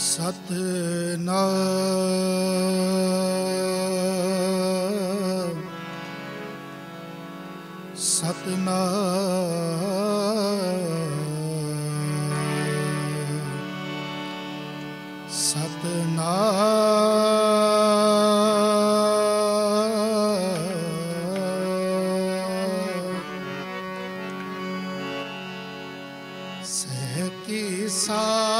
ਸਤਨਾਮ ਸਤਨਾਮ ਸਤਨਾਮ। ਸਹਿ ਕੀ ਸਾ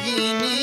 begini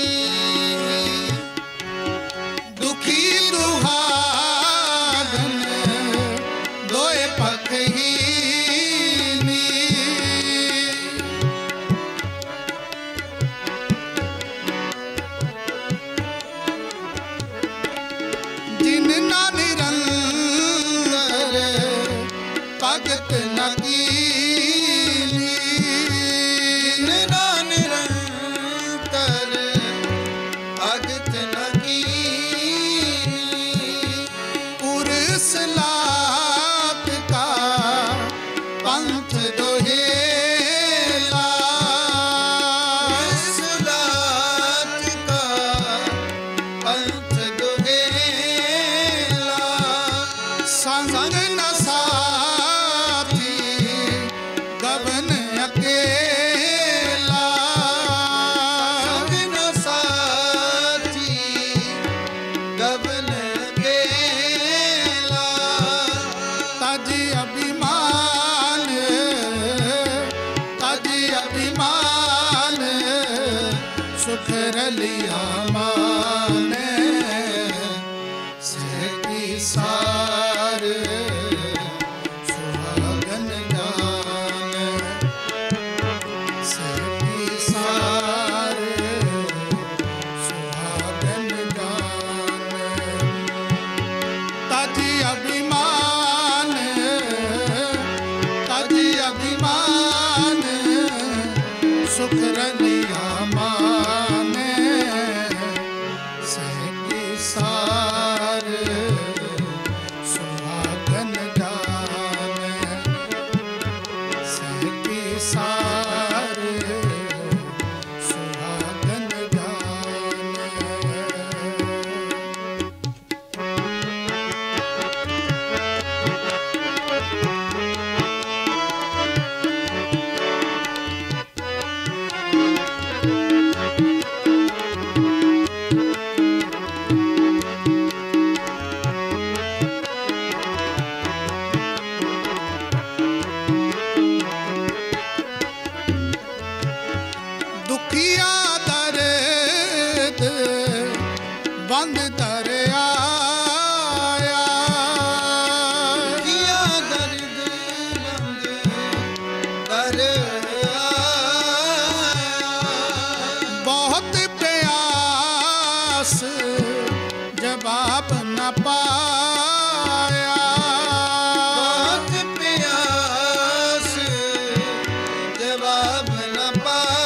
पा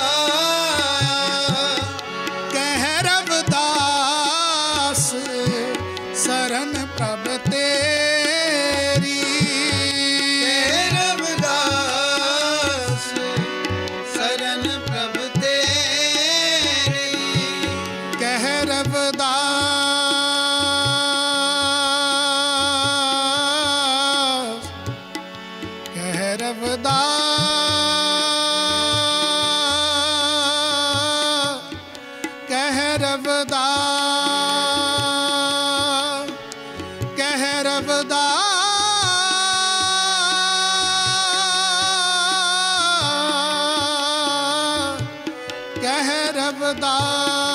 ਕਹਿ ਰਵਦਾਸ